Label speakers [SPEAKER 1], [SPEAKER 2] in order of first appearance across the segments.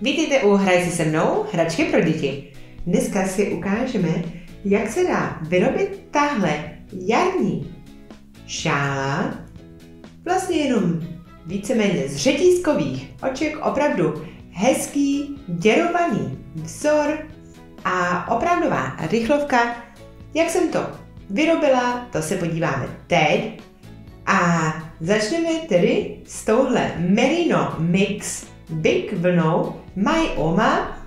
[SPEAKER 1] Vítejte u Hraj si se mnou, hračky pro děti. Dneska si ukážeme, jak se dá vyrobit tahle jarní šála, vlastně jenom víceméně z řetízkových oček, opravdu hezký, děrovaný vzor a opravdová rychlovka. Jak jsem to vyrobila, to se podíváme teď. A začneme tedy s touhle Merino Mix Big vlnou My Oma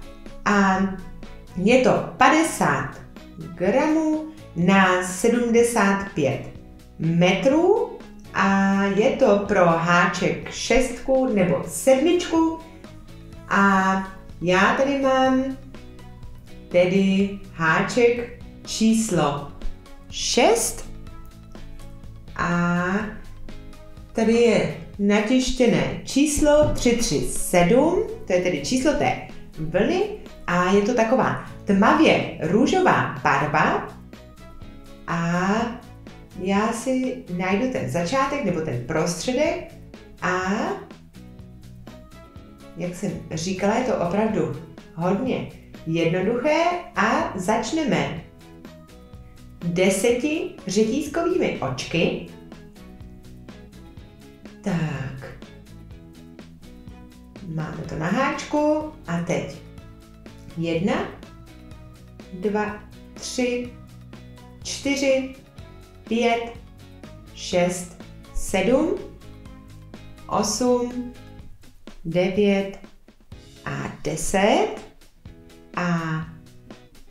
[SPEAKER 1] a je to 50 gramů na 75 metrů a je to pro háček šestku nebo sedmičku. A já tady mám tedy háček číslo 6 a tady je natištěné číslo 337, to je tedy číslo té vlny a je to taková tmavě růžová barva a já si najdu ten začátek nebo ten prostředek a jak jsem říkala, je to opravdu hodně jednoduché a začneme deseti řetízkovými očky. Máme to na háčku a teď jedna, dva, tři, čtyři, pět, šest, sedm, osm, devět a deset. A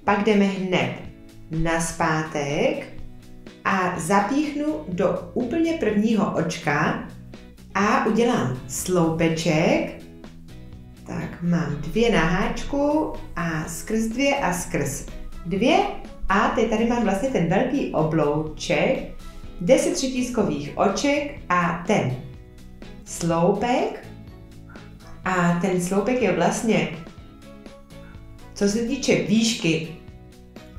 [SPEAKER 1] pak jdeme hned na zpátek a zapíchnu do úplně prvního očka a udělám sloupeček. Tak mám dvě na háčku a skrz dvě a skrz dvě a teď tady mám vlastně ten velký oblouček, 10 třetízkových oček a ten sloupek. A ten sloupek je vlastně, co se týče výšky,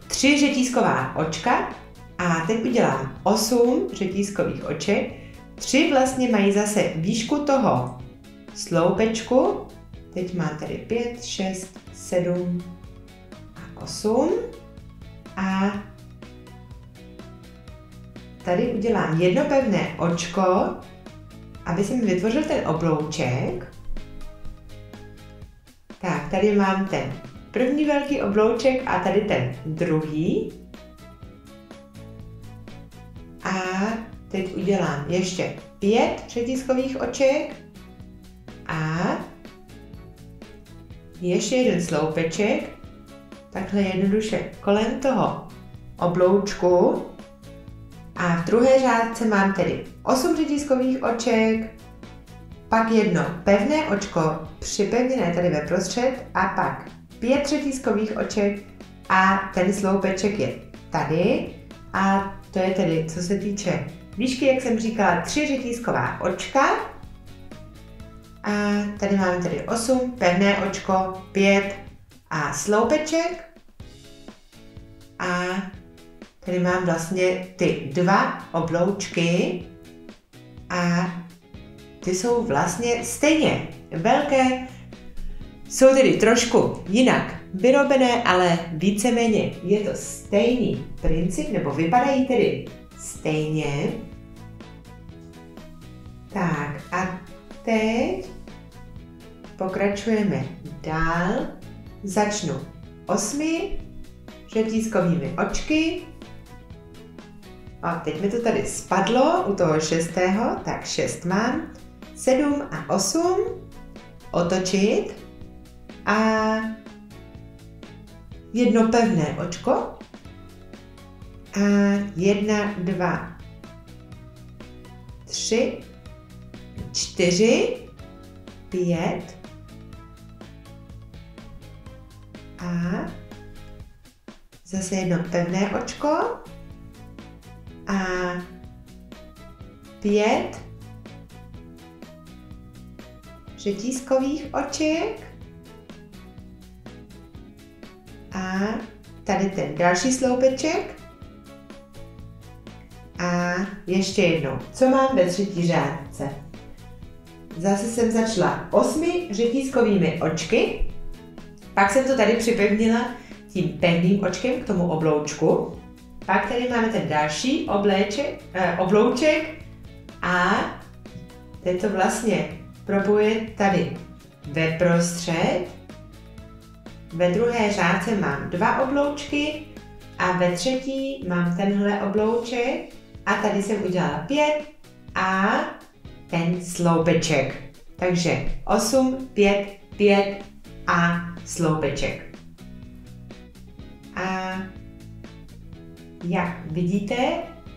[SPEAKER 1] tři řetízková očka a teď udělám 8 řetízkových oček. Tři vlastně mají zase výšku toho sloupečku. Teď mám tady 5, 6, 7 a 8. A tady udělám jedno pevné očko, aby se mi vytvořil ten oblouček. Tak, tady mám ten první velký oblouček a tady ten druhý. A teď udělám ještě pět přetiskových oček a ještě jeden sloupeček. Takhle jednoduše kolem toho obloučku. A v druhé řádce mám tedy 8 řetízkových oček, pak jedno pevné očko připevněné tady ve prostřed a pak pět řetízkových oček a ten sloupeček je tady. A to je tedy, co se týče výšky, jak jsem říkala, tři řetízková očka a tady máme tedy 8, pevné očko, 5 a sloupeček. A tady mám vlastně ty dva obloučky. A ty jsou vlastně stejně velké, jsou tedy trošku jinak vyrobené, ale víceméně je to stejný princip, nebo vypadají tedy stejně. Tak a teď pokračujeme dál. Začnu osmi řetízkovými očky. A teď mi to tady spadlo u toho šestého, tak šest mám. Sedm a osm. Otočit. A jedno pevné očko. A jedna, dva, tři, čtyři, pět a Zase jedno pevné očko. A pět řetízkových oček. A tady ten další sloupeček. A ještě jednou, co mám ve třetí řádce? Zase jsem začala osmi řetízkovými očky Pak jsem to tady připevnila tím pevným očkem k tomu obloučku. Pak tady máme ten další obléček, eh, oblouček a teď to vlastně propuje tady ve prostřed. Ve druhé řádce mám dva obloučky a ve třetí mám tenhle oblouček a tady jsem udělala pět a ten sloupeček. Takže 8, 5, 5 a sloupeček. A jak vidíte,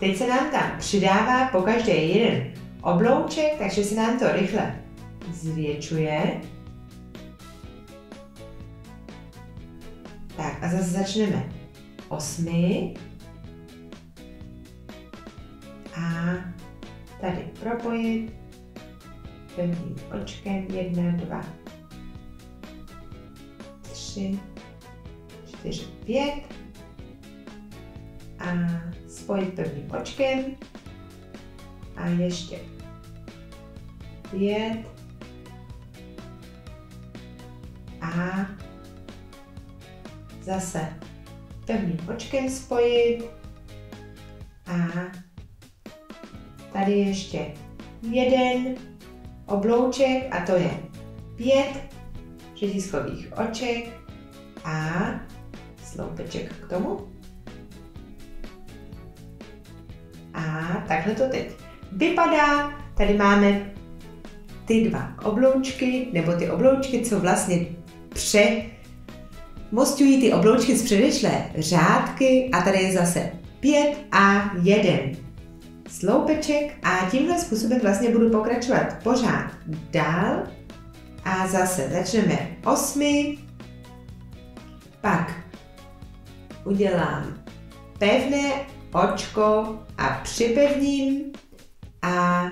[SPEAKER 1] teď se nám tam přidává po každé jeden oblouček, takže se nám to rychle zvětšuje. Tak a zase začneme osmi. A tady propojit pevným očkem. Jedna, dva, tři, čtyři, pět. A spojit pevným očkem. A ještě pět. A zase pevným očkem spojit. A tady ještě jeden oblouček a to je pět řezískových oček a sloupeček k tomu. A takhle to teď vypadá. Tady máme ty dva obloučky, nebo ty obloučky, co vlastně pře mostují ty obloučky z předešlé řádky a tady je zase 5 a 1 sloupeček a tímhle způsobem vlastně budu pokračovat pořád dál a zase začneme osmi, pak udělám pevné očko a připevním a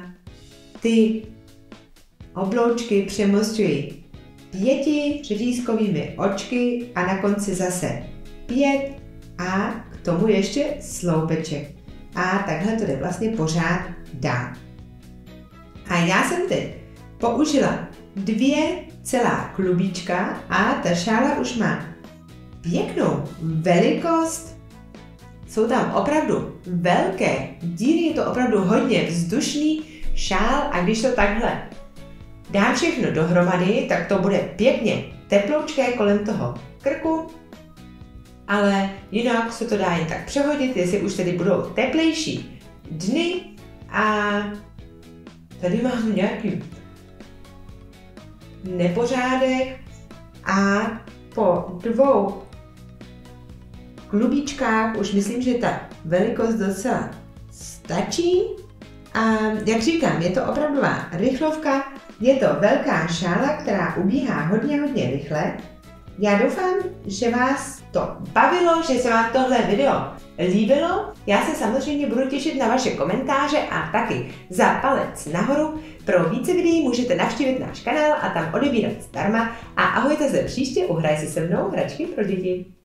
[SPEAKER 1] ty obloučky přemostuji pěti řetízkovými očky a na konci zase pět a k tomu ještě sloupeček. A takhle to jde vlastně pořád dál. A já jsem teď použila dvě celá klubíčka a ta šála už má pěknou velikost. Jsou tam opravdu velké díry, je to opravdu hodně vzdušný šál. A když to takhle dám všechno dohromady, tak to bude pěkně teploučké kolem toho krku. Ale jinak se to dá jen tak přehodit, jestli už tedy budou teplejší dny. A tady mám nějaký nepořádek. A po dvou klubičkách už myslím, že ta velikost docela stačí. A jak říkám, je to opravdová rychlovka, je to velká šála, která ubíhá hodně, hodně rychle. Já doufám, že vás to bavilo, že se vám tohle video líbilo. Já se samozřejmě budu těšit na vaše komentáře a taky za palec nahoru. Pro více videí můžete navštívit náš kanál a tam odebírat zdarma. A ahojte se příště, uhraj si se mnou hračky pro děti.